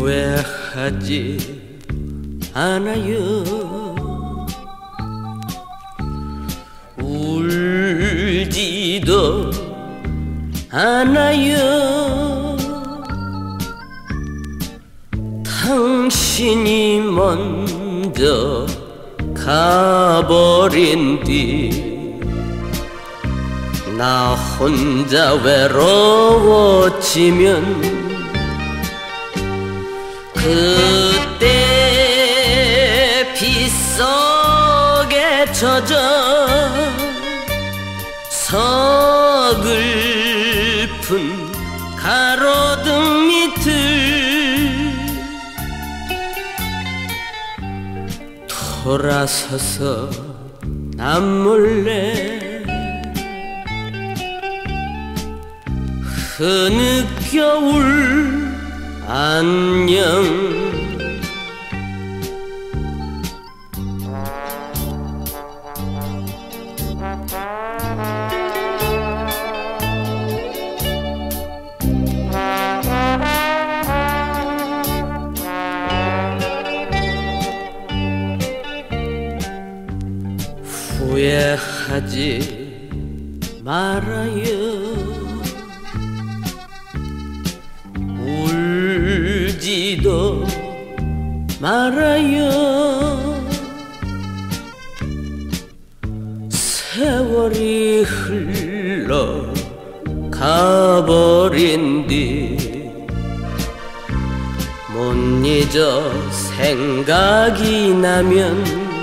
후회하지 않아요. 울지도 않아요. 당신이 먼저 가버린 뒤 나 혼자 외로워지면 그때 빗속에 젖어 서글픈 가로등 밑을 돌아서서 남몰래 흐느껴 울 안녕. 후회하지 말아요 울지도 말아요. 세월이 흘러 가버린 뒤못 잊어 생각이 나면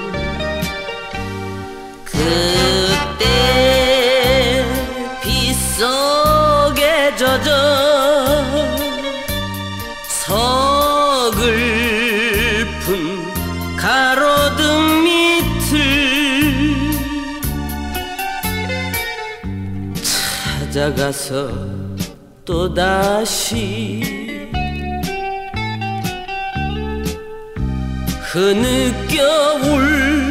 가로등 밑을 찾아가서 또다시 흐느껴 울 아.